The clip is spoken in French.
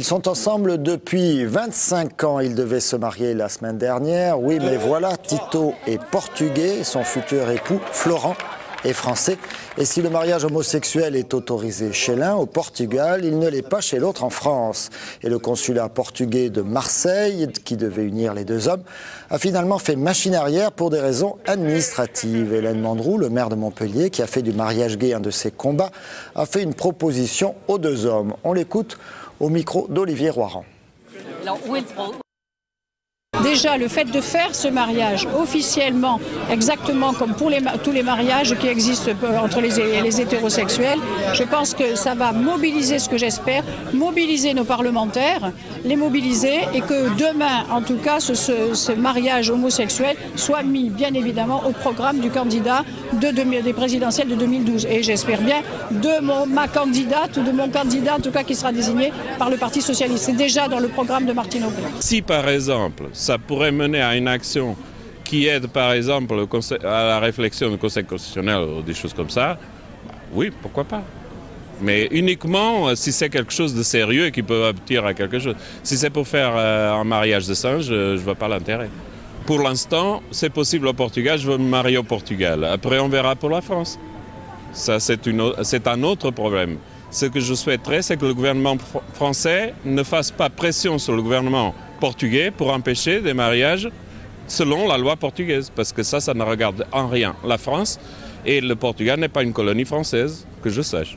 Ils sont ensemble depuis 25 ans. Ils devaient se marier la semaine dernière. Oui, mais voilà, Tito est portugais, son futur époux, Florent, est français. Et si le mariage homosexuel est autorisé chez l'un, au Portugal, il ne l'est pas chez l'autre en France. Et le consulat portugais de Marseille, qui devait unir les deux hommes, a finalement fait machine arrière pour des raisons administratives. Hélène Mandrou, le maire de Montpellier, qui a fait du mariage gay un de ses combats, a fait une proposition aux deux hommes. On l'écoute au micro d'Olivier Roiran. Déjà, le fait de faire ce mariage officiellement, exactement comme pour tous les mariages qui existent euh, entre les, hétérosexuels, je pense que ça va mobiliser ce que j'espère, mobiliser nos parlementaires, les mobiliser et que demain, en tout cas, ce, mariage homosexuel soit mis bien évidemment au programme du candidat de, des présidentielles de 2012. Et j'espère bien de mon, ma candidate ou de mon candidat, en tout cas, qui sera désigné par le Parti socialiste. C'est déjà dans le programme de Martine Aubry. Si par exemple, ça pourrait mener à une action qui aide par exemple à la réflexion du Conseil constitutionnel ou des choses comme ça, oui, pourquoi pas. Mais uniquement si c'est quelque chose de sérieux et qui peut aboutir à quelque chose. Si c'est pour faire euh, un mariage de singe, je ne vois pas l'intérêt. Pour l'instant, c'est possible au Portugal, je veux me marier au Portugal. Après, on verra pour la France. Ça, c'est un autre problème. Ce que je souhaiterais, c'est que le gouvernement français ne fasse pas pression sur le gouvernement portugais pour empêcher des mariages selon la loi portugaise, parce que ça, ça ne regarde en rien la France, et le Portugal n'est pas une colonie française, que je sache.